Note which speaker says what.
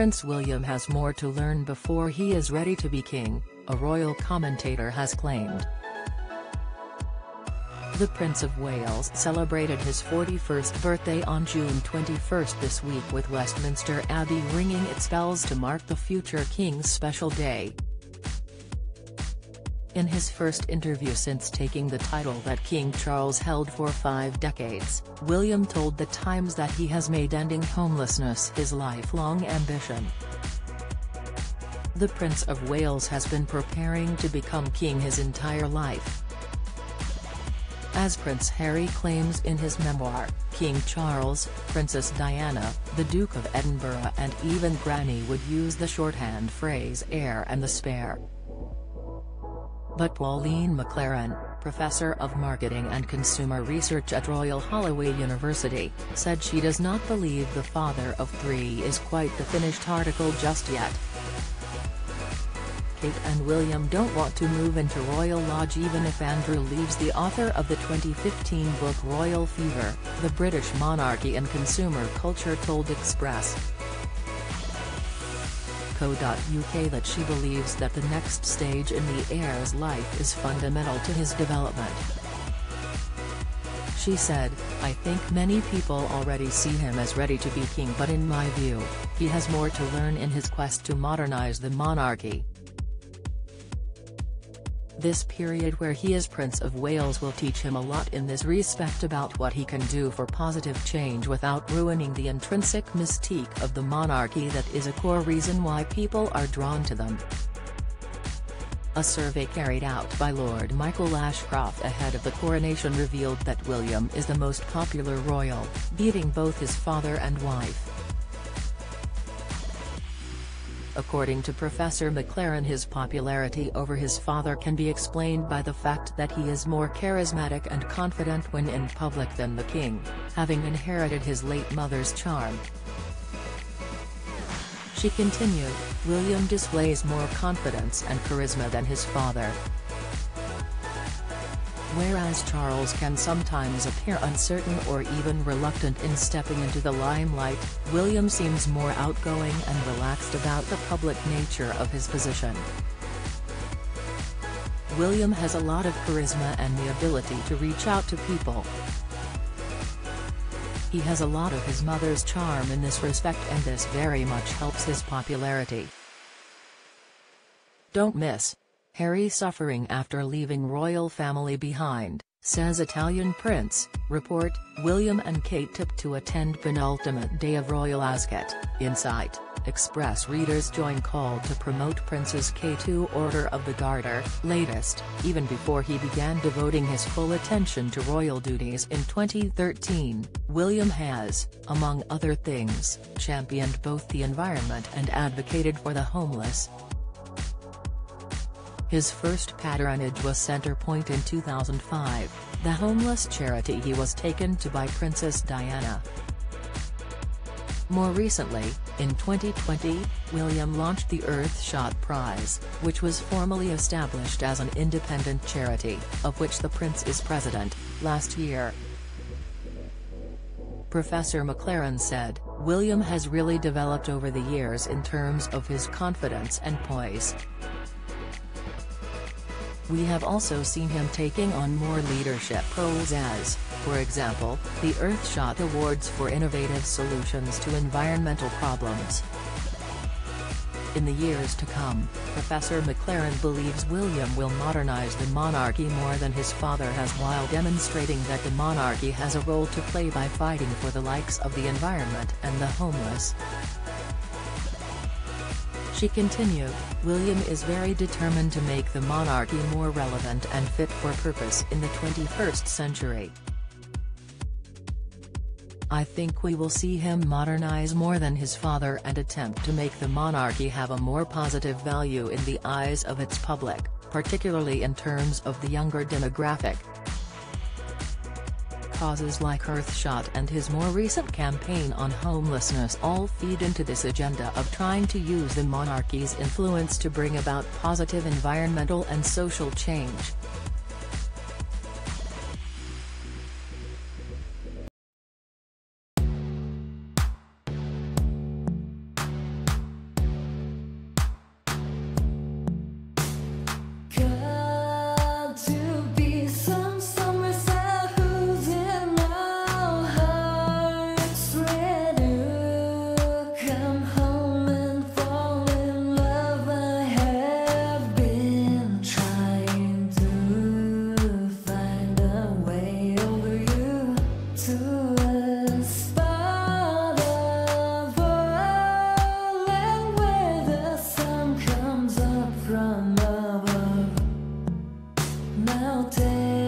Speaker 1: Prince William has more to learn before he is ready to be king, a royal commentator has claimed. The Prince of Wales celebrated his 41st birthday on June 21 this week with Westminster Abbey ringing its bells to mark the future king's special day. In his first interview since taking the title that King Charles held for five decades, William told The Times that he has made ending homelessness his lifelong ambition. The Prince of Wales has been preparing to become king his entire life. As Prince Harry claims in his memoir, King Charles, Princess Diana, the Duke of Edinburgh and even Granny would use the shorthand phrase heir and the spare. But Pauline Maclaran, professor of marketing and consumer research at Royal Holloway University, said she does not believe the father of three is quite the finished article just yet. Kate and William don't want to move into Royal Lodge even if Andrew leaves the author of the 2015 book Royal Fever, The British Monarchy and Consumer Culture told Express. Co.uk that she believes that the next stage in the heir's life is fundamental to his development. She said, I think many people already see him as ready to be king but in my view, he has more to learn in his quest to modernise the monarchy. This period where he is Prince of Wales will teach him a lot in this respect about what he can do for positive change without ruining the intrinsic mystique of the monarchy that is a core reason why people are drawn to them. A survey carried out by Lord Michael Ashcroft ahead of the coronation revealed that William is the most popular royal, beating both his father and wife. According to Professor Maclaran his popularity over his father can be explained by the fact that he is more charismatic and confident when in public than the king, having inherited his late mother's charm. She continued, William displays more confidence and charisma than his father, Whereas Charles can sometimes appear uncertain or even reluctant in stepping into the limelight, William seems more outgoing and relaxed about the public nature of his position. William has a lot of charisma and the ability to reach out to people. He has a lot of his mother's charm in this respect and this very much helps his popularity. Don't miss Harry suffering after leaving royal family behind, says Italian prince, report, William and Kate tipped to attend penultimate day of royal Ascot, Insight, Express readers join call to promote Princess Kate to Order of the Garter, latest, even before he began devoting his full attention to royal duties in 2013, William has, among other things, championed both the environment and advocated for the homeless, his first patronage was Centrepoint in 2005, the homeless charity he was taken to by Princess Diana. More recently, in 2020, William launched the Earthshot Prize, which was formally established as an independent charity, of which the Prince is president, last year. Professor Maclaran said, William has really developed over the years in terms of his confidence and poise. We have also seen him taking on more leadership roles as, for example, the Earthshot Awards for innovative solutions to environmental problems. In the years to come, Professor Maclaran believes William will modernize the monarchy more than his father has while demonstrating that the monarchy has a role to play by fighting for the likes of the environment and the homeless. She continued, William is very determined to make the monarchy more relevant and fit for purpose in the 21st century. I think we will see him modernize more than his father and attempt to make the monarchy have a more positive value in the eyes of its public, particularly in terms of the younger demographic causes like Earthshot and his more recent campaign on homelessness all feed into this agenda of trying to use the monarchy's influence to bring about positive environmental and social change. I'll take